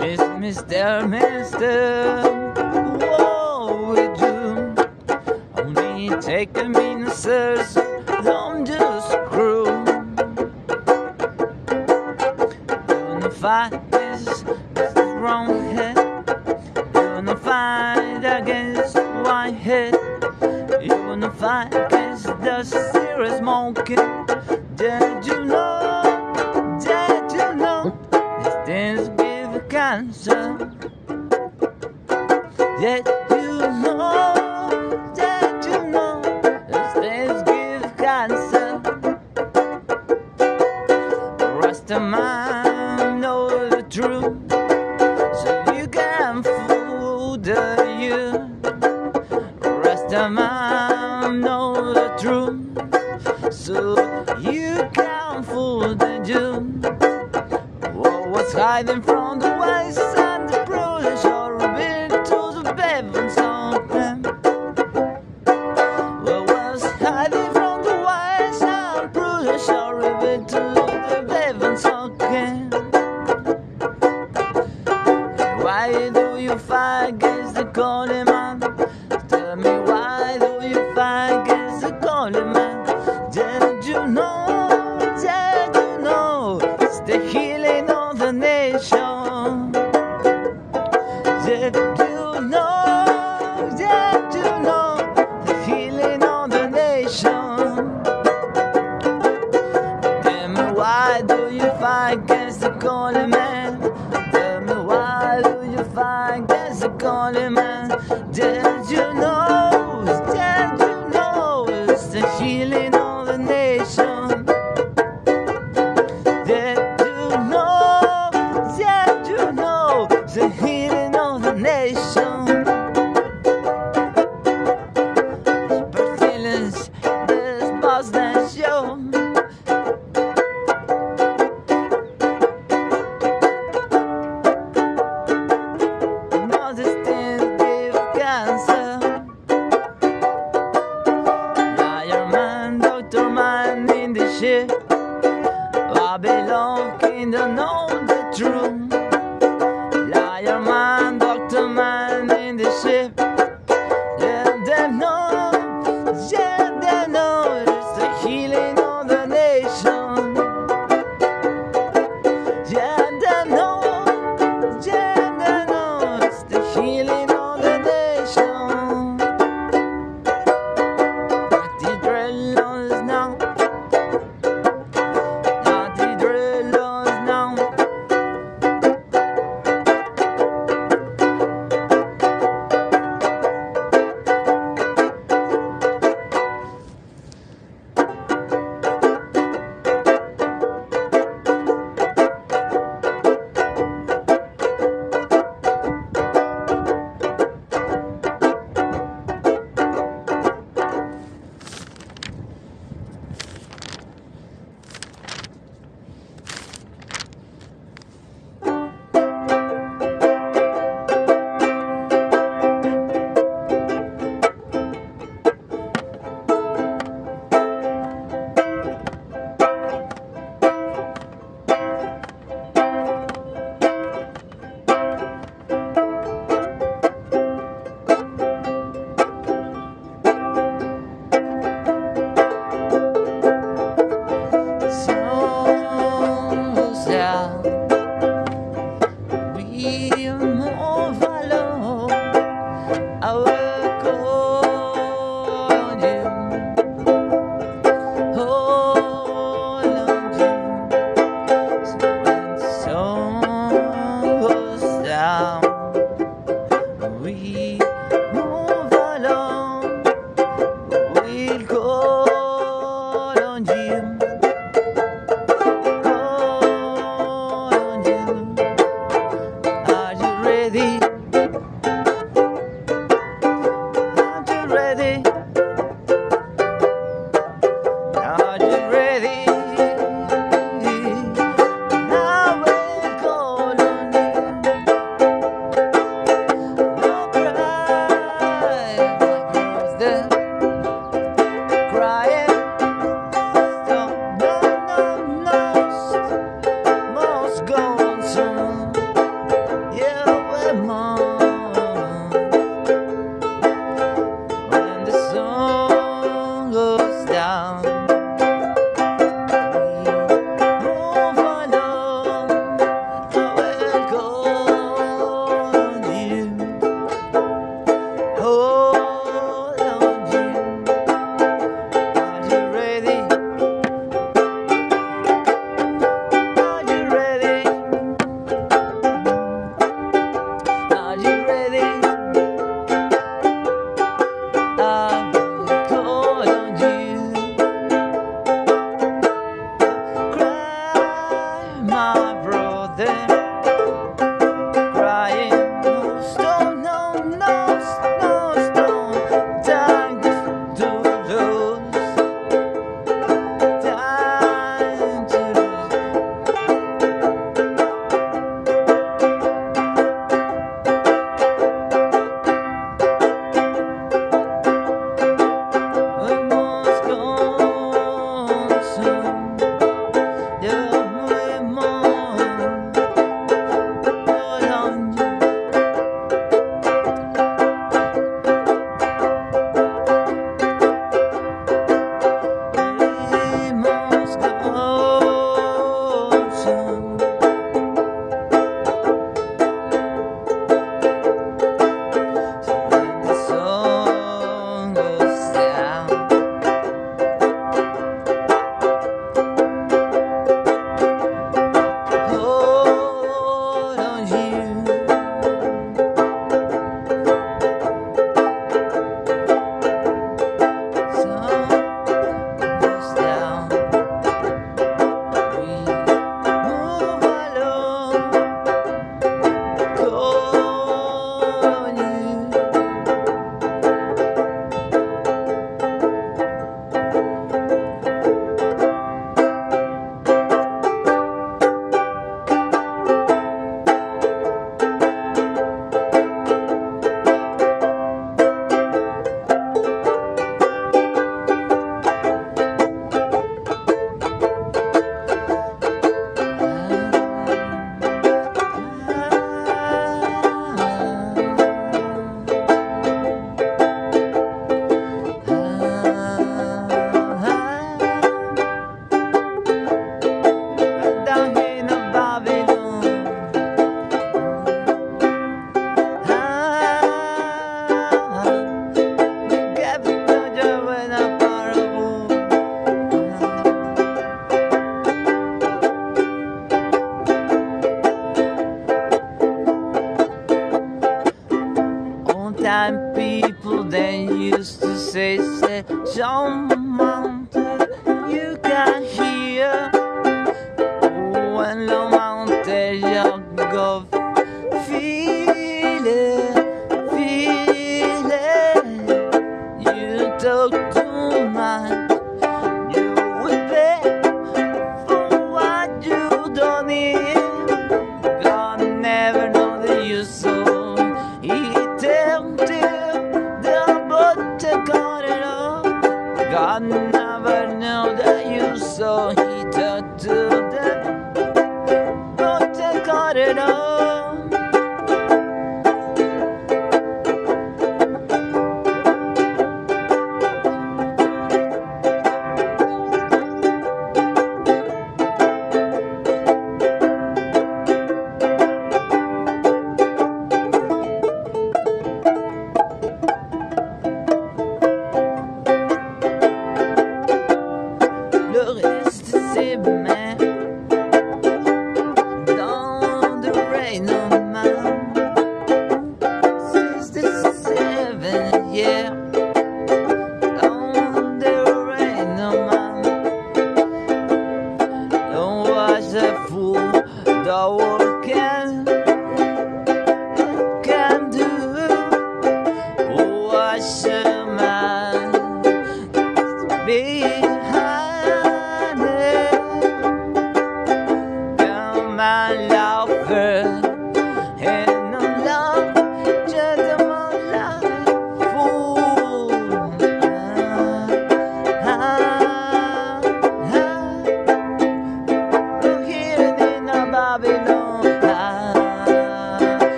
It's Mr. Mister, what we do? Only take a ministers, I'm just crew. Gonna fight this, this wrong. That you know. Why do you fight against the? Tell me why do you fight against the calling man? Didn't you know?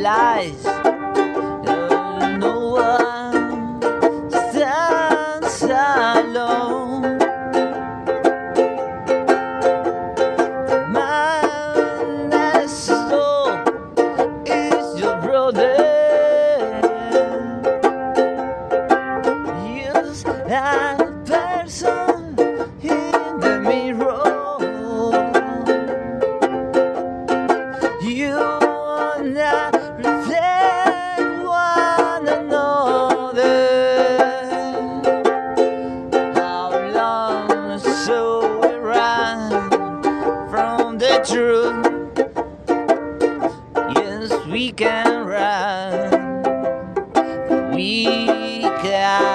lies. True. Yes, we can run. We can.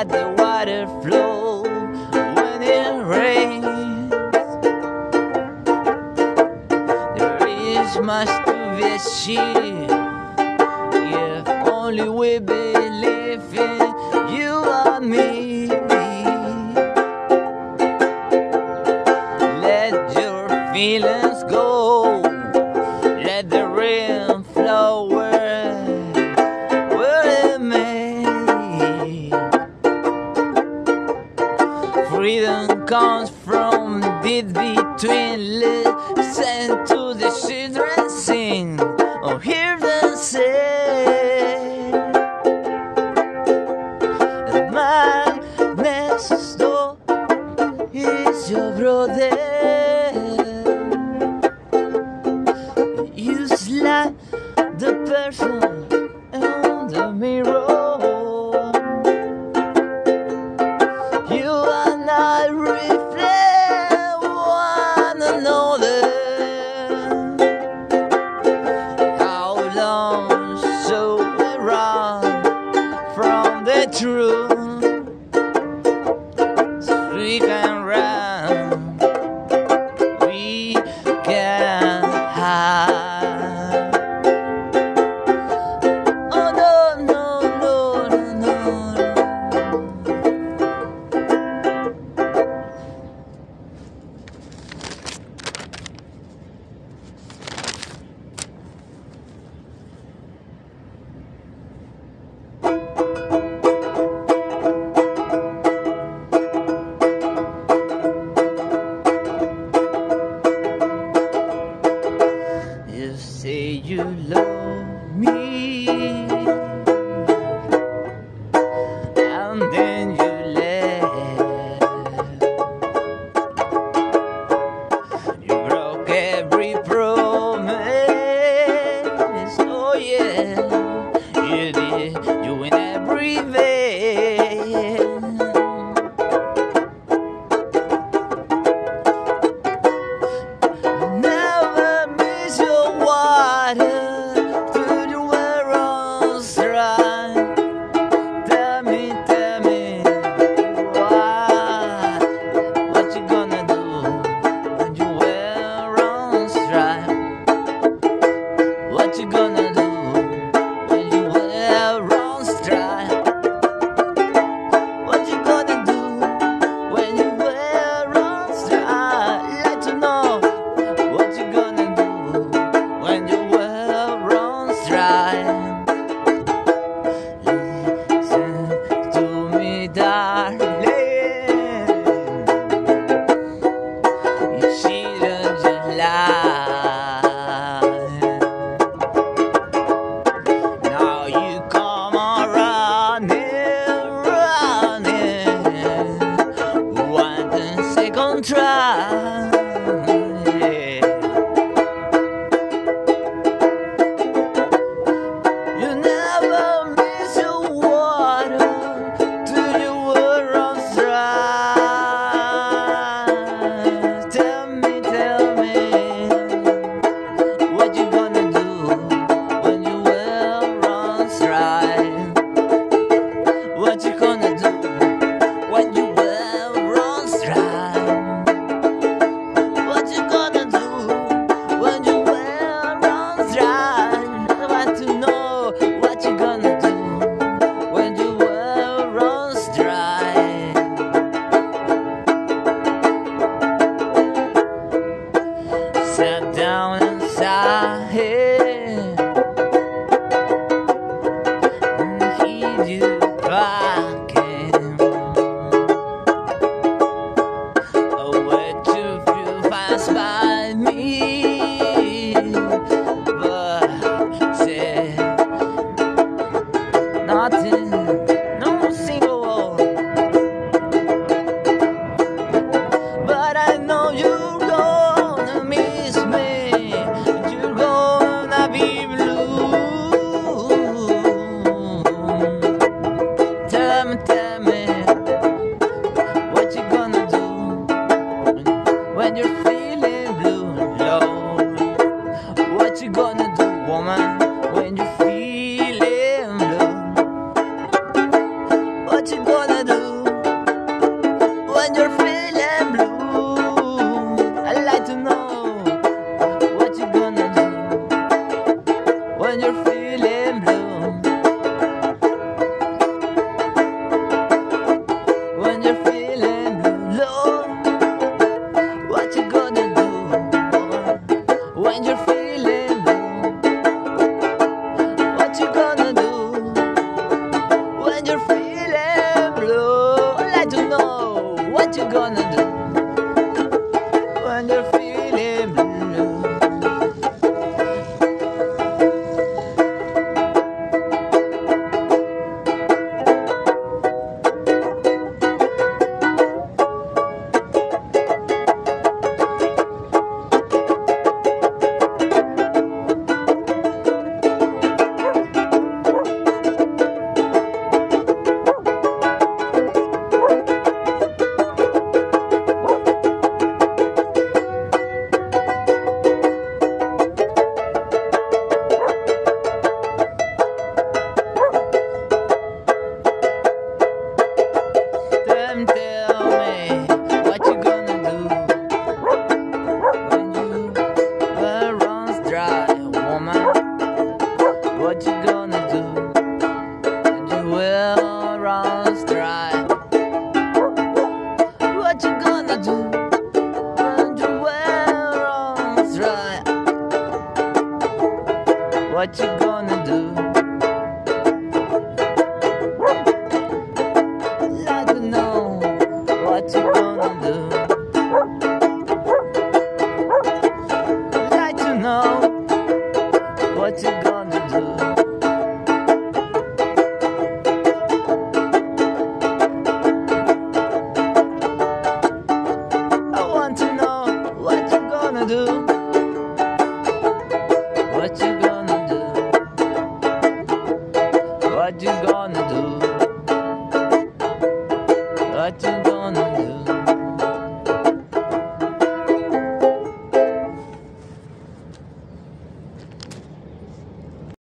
let the water flow when it rains. There is much to be achieved if only we believe in you and me. Let your feelings